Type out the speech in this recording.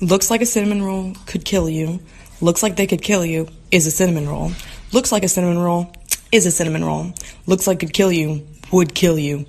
Looks like a cinnamon roll could kill you. Looks like they could kill you is a cinnamon roll. Looks like a cinnamon roll is a cinnamon roll. Looks like could kill you would kill you.